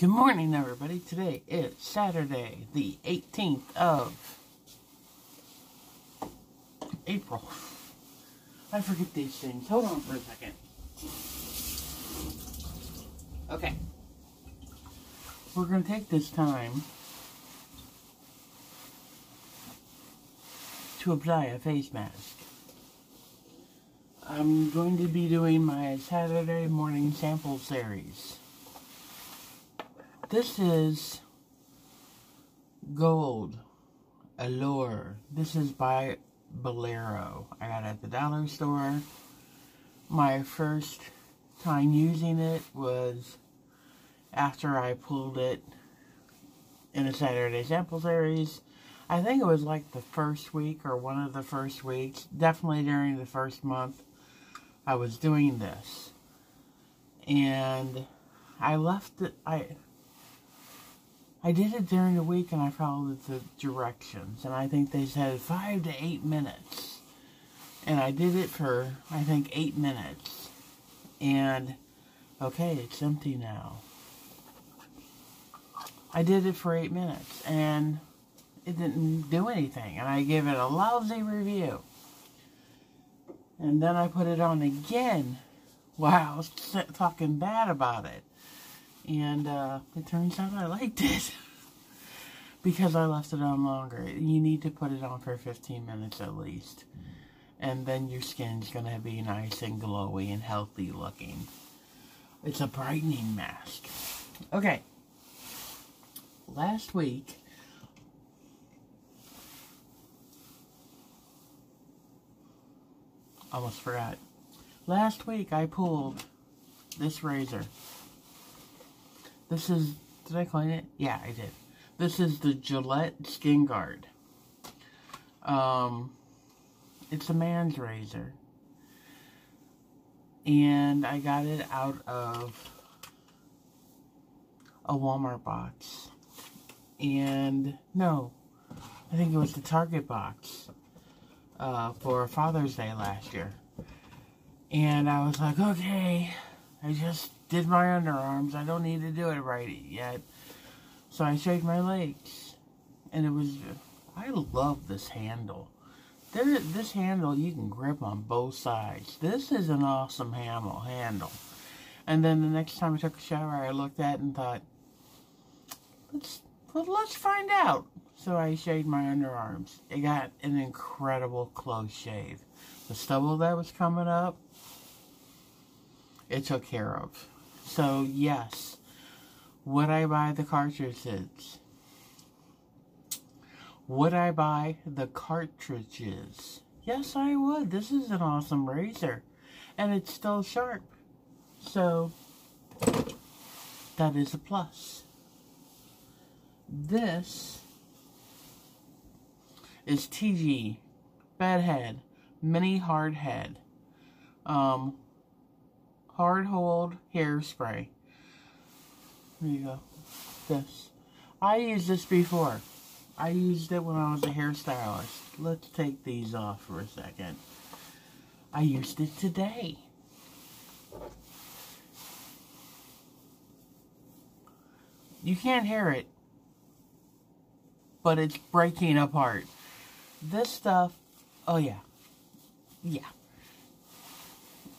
Good morning, everybody. Today is Saturday, the 18th of April. I forget these things. Hold on for a second. Okay. We're going to take this time to apply a face mask. I'm going to be doing my Saturday morning sample series. This is Gold Allure. This is by Bolero. I got it at the dollar store. My first time using it was after I pulled it in a Saturday sample series. I think it was like the first week or one of the first weeks. Definitely during the first month I was doing this. And I left it, I, I did it during the week and I followed the directions. And I think they said five to eight minutes. And I did it for, I think, eight minutes. And, okay, it's empty now. I did it for eight minutes. And it didn't do anything. And I gave it a lousy review. And then I put it on again. Wow, I was talking bad about it. And uh, it turns out I liked it. because I left it on longer. You need to put it on for 15 minutes at least. And then your skin's going to be nice and glowy and healthy looking. It's a brightening mask. Okay. Last week, almost forgot. Last week I pulled this razor. This is, did I clean it? Yeah, I did. This is the Gillette Skin Guard. Um, it's a man's razor. And I got it out of a Walmart box. And, no, I think it was the Target box uh, for Father's Day last year. And I was like, okay, I just did my underarms. I don't need to do it right yet. So I shaved my legs. And it was, I love this handle. There, this handle you can grip on both sides. This is an awesome handle. handle. And then the next time I took a shower, I looked at it and thought, let's, well, let's find out. So I shaved my underarms. It got an incredible close shave. The stubble that was coming up, it took care of. So, yes. Would I buy the cartridges? Would I buy the cartridges? Yes, I would. This is an awesome razor. And it's still sharp. So, that is a plus. This is TIGI Bedhead Mini Hard Head. Um, hard hold hairspray. There you go. This. I used this before. I used it when I was a hairstylist. Let's take these off for a second. I used it today. You can't hear it, but it's breaking apart. This stuff, oh yeah, yeah.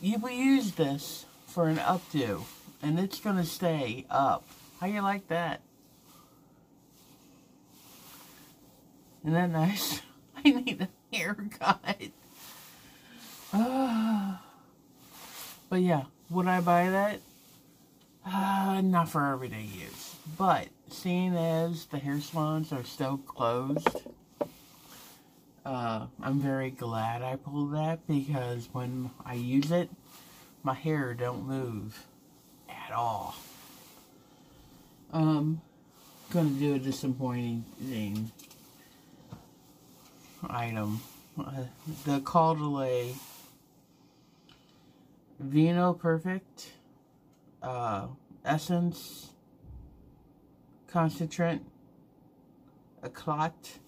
You will use this for an updo. And it's going to stay up. How you like that? Isn't that nice? I need a haircut. But yeah, would I buy that? Uh, not for everyday use. But, seeing as the hair salons are still closed, uh, I'm very glad I pulled that because when I use it, my hair don't move at all. Um, gonna do a disappointing thing. item. Uh, the Caudalie Vino Perfect uh, Essence Concentrate Eclat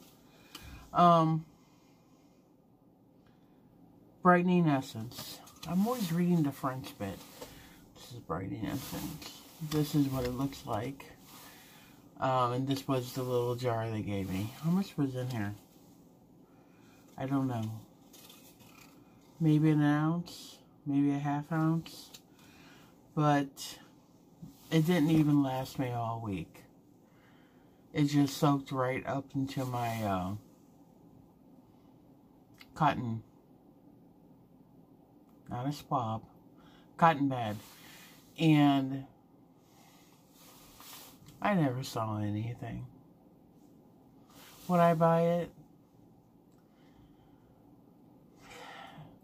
um, Brightening Essence. I'm always reading the French bit. This is Brightening Essence. This is what it looks like. Um, and this was the little jar they gave me. How much was in here? I don't know. Maybe an ounce, maybe a half ounce. But it didn't even last me all week. It just soaked right up into my uh, cotton, not a swab, cotton bed. And I never saw anything. Would I buy it?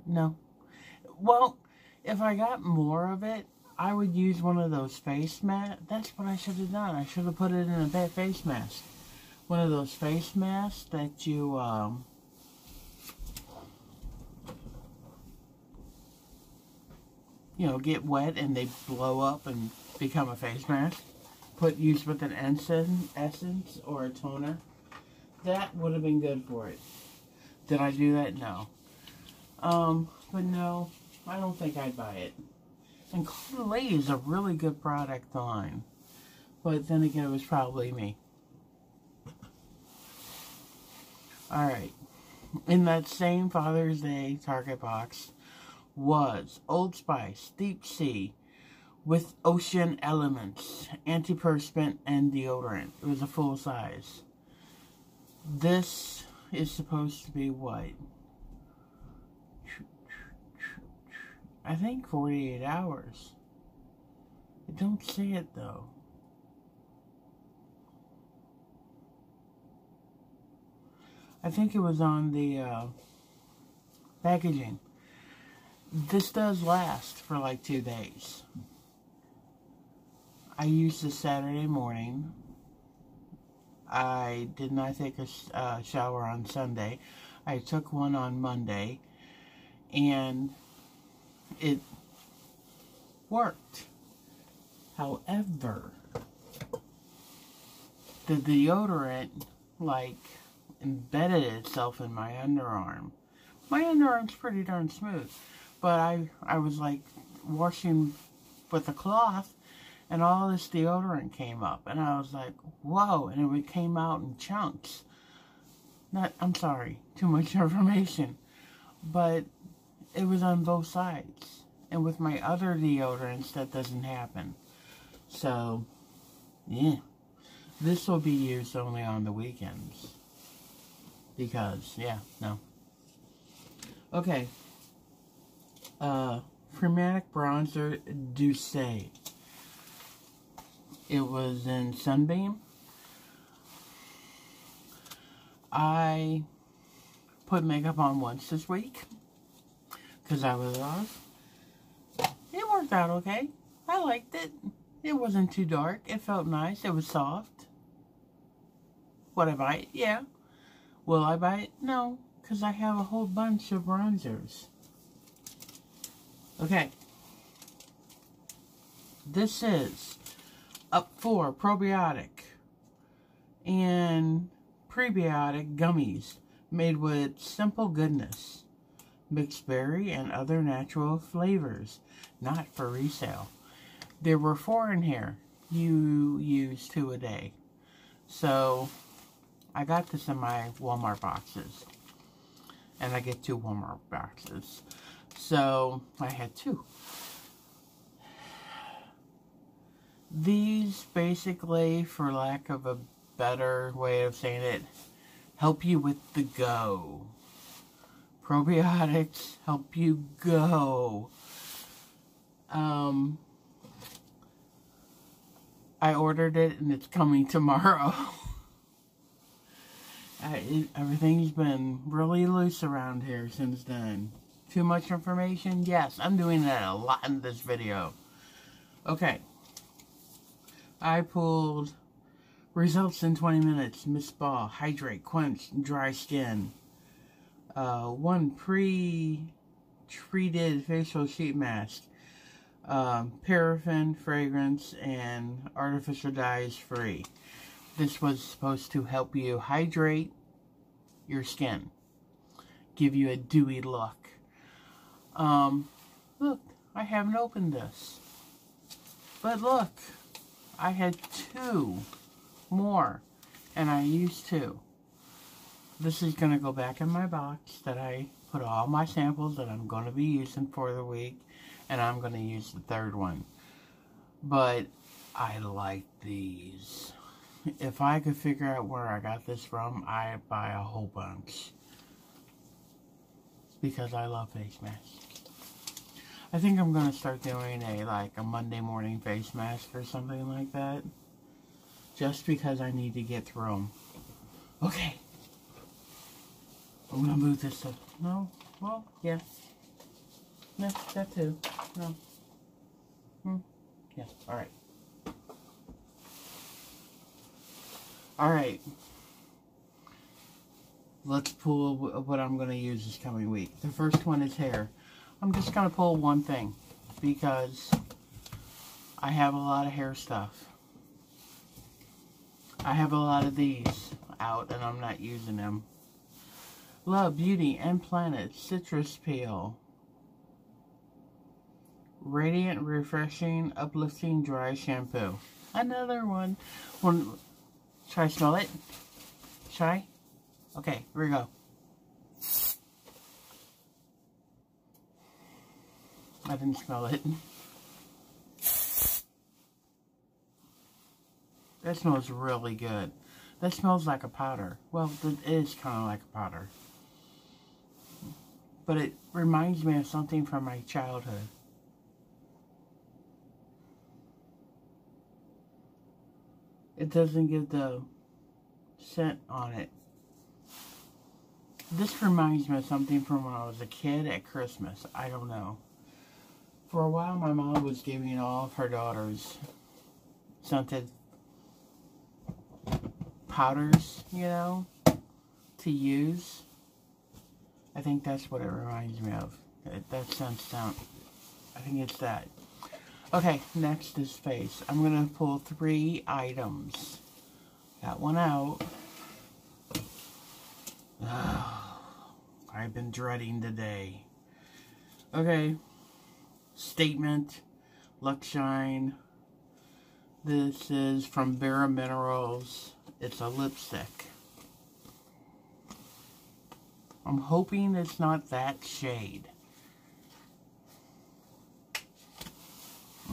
No. Well, if I got more of it, I would use one of those face masks. That's what I should have done. I should have put it in a face mask. One of those face masks that you, um, you know, get wet and they blow up and become a face mask. Put used with an essence, essence or a toner. That would have been good for it. Did I do that? No. Um, but no, I don't think I'd buy it. And Clay is a really good product line. But then again, it was probably me. Alright. In that same Father's Day Target box was Old Spice Deep Sea with ocean elements, antiperspirant, and deodorant. It was a full size. This is supposed to be what? I think 48 hours. I don't see it though. I think it was on the uh, packaging. This does last for like two days. I used this Saturday morning. I did not take a uh, shower on Sunday. I took one on Monday. And it worked. However, the deodorant, like, embedded itself in my underarm. My underarm's pretty darn smooth. But I, I was, like, washing with a cloth, and all this deodorant came up. And I was like, whoa, and it came out in chunks. Not, I'm sorry, too much information. But it was on both sides. And with my other deodorants, that doesn't happen. So, yeah. This will be used only on the weekends. Because, yeah, no. Okay. Uh, Chromatic Bronzer Douce. It was in Sunbeam. I put makeup on once this week because I was off. It worked out okay. I liked it. It wasn't too dark. It felt nice. It was soft. Would I buy it? Yeah. Will I buy it? No, because I have a whole bunch of bronzers. Okay. This is up for probiotic and prebiotic gummies made with simple goodness mixed berry, and other natural flavors, not for resale. There were four in here. You use two a day. So, I got this in my Walmart boxes. And I get two Walmart boxes. So, I had two. These basically, for lack of a better way of saying it, help you with the go. Probiotics help you go. Um, I ordered it and it's coming tomorrow. I, everything's been really loose around here since then. Too much information? Yes, I'm doing that a lot in this video. Okay. I pulled results in 20 minutes. Miss Ball, hydrate, quench, dry skin uh, one pre-treated facial sheet mask, um, paraffin, fragrance, and artificial dyes free. This was supposed to help you hydrate your skin, give you a dewy look. Um, look, I haven't opened this. But look, I had two more. And I used two. This is going to go back in my box that I put all my samples that I'm going to be using for the week. And I'm going to use the third one. But I like these. If I could figure out where I got this from, I'd buy a whole bunch. Because I love face masks. I think I'm going to start doing a, like, a Monday morning face mask or something like that. Just because I need to get through them. Okay. I'm going to move this up. No? Well, yeah. Yeah, that too. No. Hmm. Yeah, alright. Alright. Let's pull what I'm going to use this coming week. The first one is hair. I'm just going to pull one thing because I have a lot of hair stuff. I have a lot of these out and I'm not using them. Love, Beauty, and Planet Citrus Peel. Radiant, Refreshing, Uplifting Dry Shampoo. Another one. one. Should I smell it? Should I? Okay, here we go. I didn't smell it. That smells really good. That smells like a powder. Well, it is kind of like a powder. But it reminds me of something from my childhood. It doesn't give the scent on it. This reminds me of something from when I was a kid at Christmas. I don't know. For a while, my mom was giving all of her daughters scented powders, you know, to use. I think that's what it reminds me of. that scent down. I think it's that. Okay, next is face. I'm going to pull three items. Got one out. I've been dreading today. Okay, Statement, Luxe-Shine. This is from Bare Minerals. It's a lipstick. I'm hoping it's not that shade.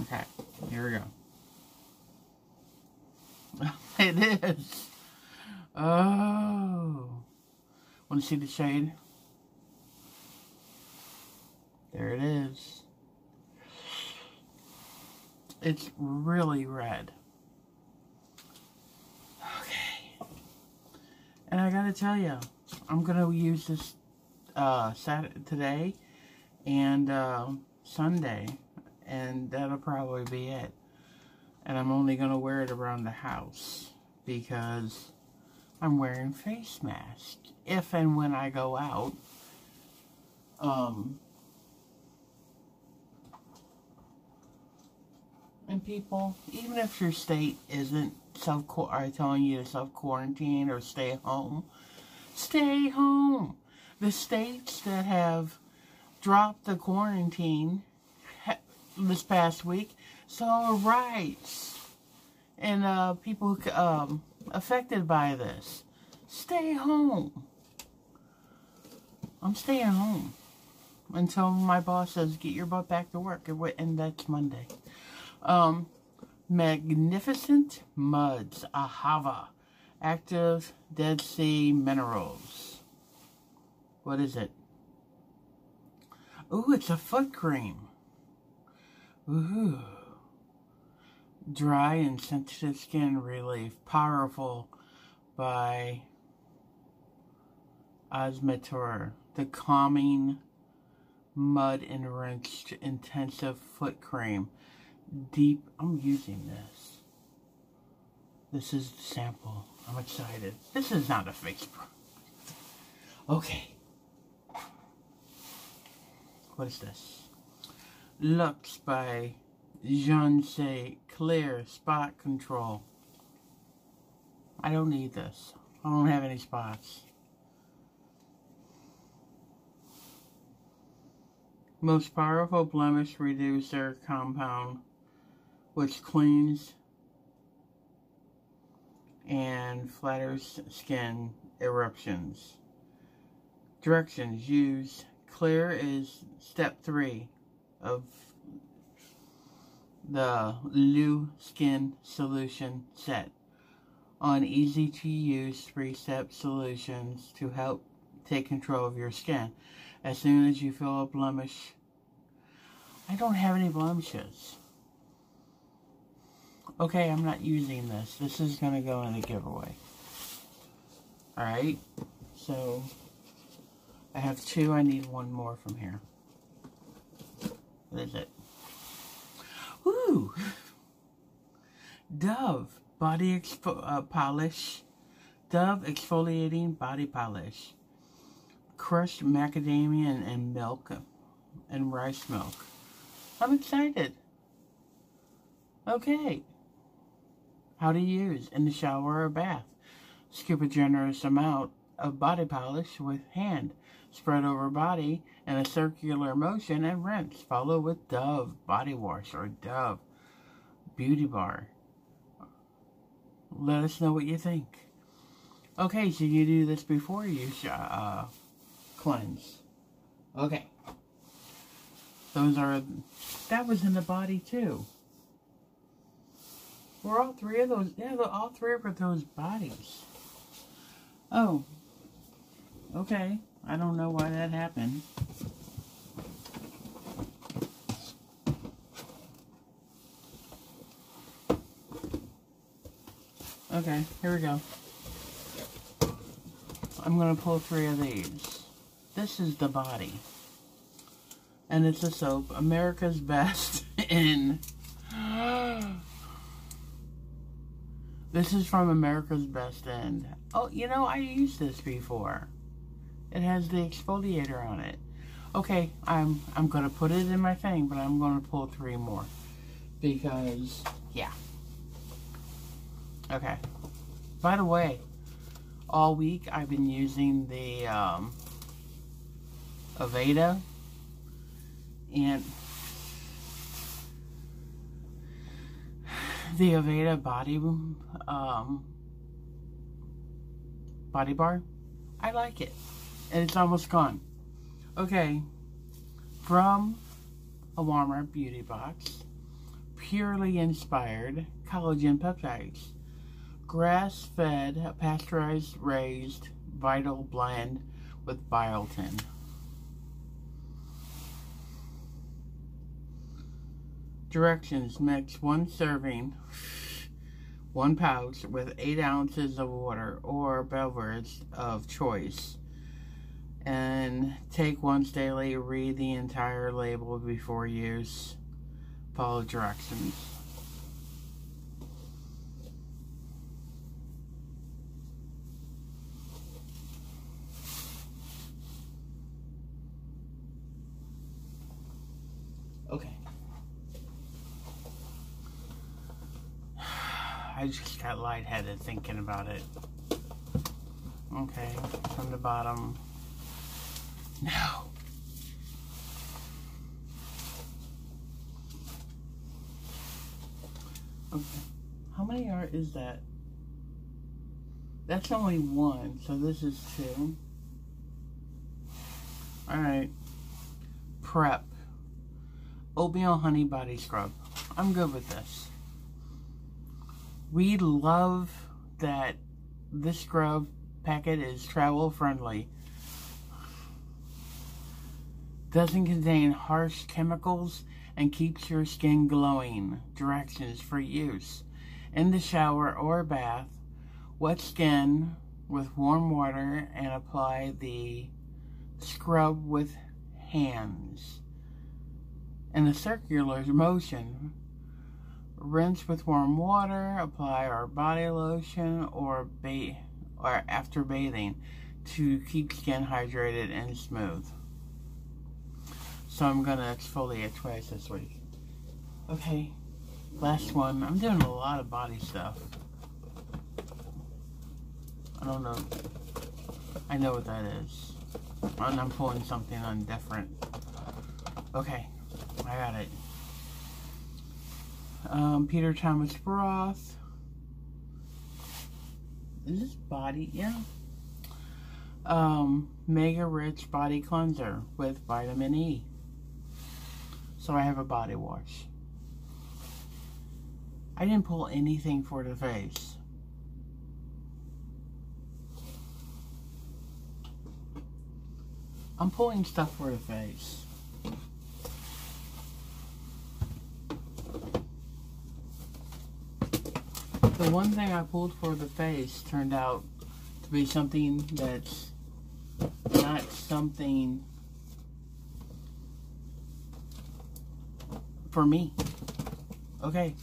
Okay, here we go. it is. Oh. Want to see the shade? There it is. It's really red. Okay. And I gotta tell you, I'm gonna use this uh, Saturday, today and uh, Sunday, and that'll probably be it. And I'm only gonna wear it around the house because I'm wearing face mask if and when I go out. Um, And people, even if your state isn't self are telling you to self quarantine or stay home, stay home. The states that have dropped the quarantine this past week saw rights and uh, people um, affected by this. Stay home. I'm staying home until my boss says get your butt back to work, and that's Monday. Um, Magnificent Muds, Ahava, Active Dead Sea Minerals. What is it? Ooh, it's a foot cream. Ooh. Dry and sensitive skin relief. Powerful by Osmoter. The calming mud enriched intensive foot cream deep. I'm using this. This is the sample. I'm excited. This is not a fake. Okay. What is this? Lux by Jean Clear Spot Control. I don't need this. I don't have any spots. Most powerful blemish reducer compound which cleans and flatters skin eruptions. Directions use clear is step three of the Lu Skin Solution Set on easy to use three step solutions to help take control of your skin. As soon as you feel a blemish, I don't have any blemishes. Okay, I'm not using this. This is going to go in a giveaway. Alright, so I have two. I need one more from here. What is it? Woo! Dove body exfo uh, polish. Dove exfoliating body polish. Crushed macadamia and milk and rice milk. I'm excited. Okay. How to use in the shower or bath. Scoop a generous amount of body polish with hand. Spread over body in a circular motion and rinse. Follow with Dove body wash or Dove beauty bar. Let us know what you think. Okay, so you do this before you uh, cleanse. Okay. Those are, that was in the body too. Were all three of those, yeah, all three of those bodies. Oh, okay. I don't know why that happened. Okay, here we go. I'm going to pull three of these. This is the body. And it's a soap. America's Best Inn... this is from America's Best Inn. Oh, you know, I used this before. It has the exfoliator on it. Okay, I'm I'm gonna put it in my thing, but I'm gonna pull three more because yeah. Okay. By the way, all week I've been using the um, Aveda and the Aveda body um, body bar. I like it and it's almost gone. Okay, from a Walmart beauty box, purely inspired collagen peptides, grass-fed, pasteurized, raised, vital blend with biotin. Directions, mix one serving, one pouch with 8 ounces of water or beverage of choice. And take once daily, read the entire label before use, follow directions. I just got lightheaded thinking about it. Okay, from the bottom. No. Okay. How many are is that? That's only one, so this is two. Alright. Prep. Oatmeal honey body scrub. I'm good with this. We love that this scrub packet is travel friendly doesn't contain harsh chemicals and keeps your skin glowing. Directions for use. In the shower or bath, wet skin with warm water and apply the scrub with hands. In a circular motion, rinse with warm water, apply our body lotion or, ba or after bathing to keep skin hydrated and smooth. So I'm gonna exfoliate twice this week. Okay, last one. I'm doing a lot of body stuff. I don't know. I know what that is. And I'm pulling something on different. Okay, I got it. Um, Peter Thomas Roth. is this body? Yeah. Um, Mega Rich Body Cleanser with vitamin E. So I have a body wash. I didn't pull anything for the face. I'm pulling stuff for the face. The one thing I pulled for the face turned out to be something that's not something for me. Okay.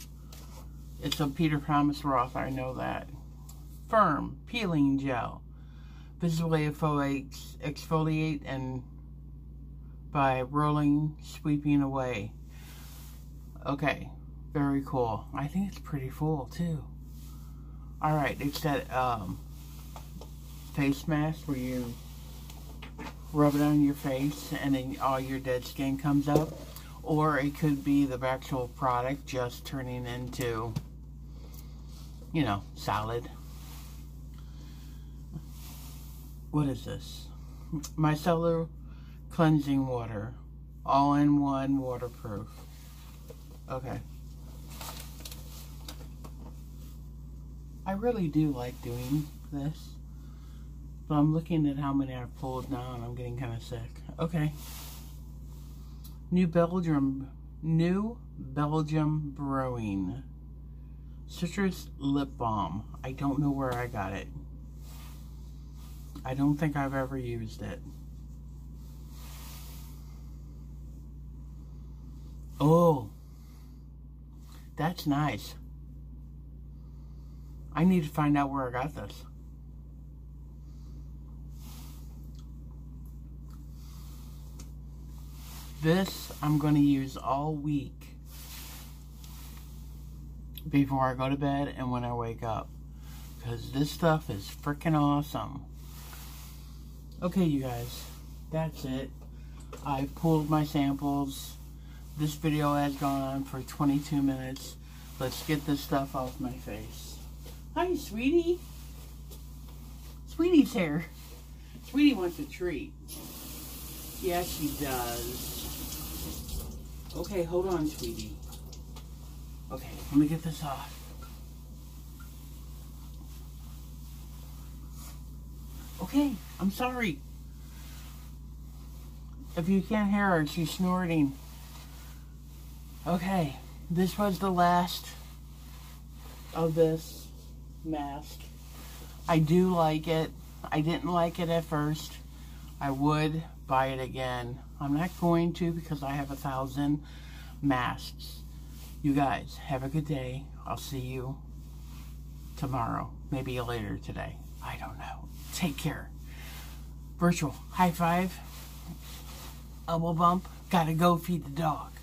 It's a Peter Thomas Roth, I know that. Firm Peeling Gel. Visibly exfoliate, exfoliate and by rolling, sweeping away. Okay. Very cool. I think it's pretty full, too. Alright, it's that um, face mask where you rub it on your face and then all your dead skin comes up. Or it could be the actual product just turning into, you know, solid. What is this? Micellar cleansing water. All-in-one waterproof. Okay. I really do like doing this. But I'm looking at how many I've pulled now and I'm getting kind of sick. Okay. New Belgium, New Belgium Brewing. Citrus Lip Balm. I don't know where I got it. I don't think I've ever used it. Oh. That's nice. I need to find out where I got this. This I'm going to use all week before I go to bed and when I wake up. Because this stuff is freaking awesome. Okay, you guys. That's it. I pulled my samples. This video has gone on for 22 minutes. Let's get this stuff off my face. Hi, sweetie. Sweetie's here. Sweetie wants a treat. Yeah, she does. Okay, hold on, sweetie. Okay, let me get this off. Okay, I'm sorry. If you can't hear her, she's snorting. Okay, this was the last of this mask. I do like it. I didn't like it at first. I would buy it again. I'm not going to because I have a thousand masks. You guys, have a good day. I'll see you tomorrow. Maybe later today. I don't know. Take care. Virtual high five. Elbow bump. Gotta go feed the dog.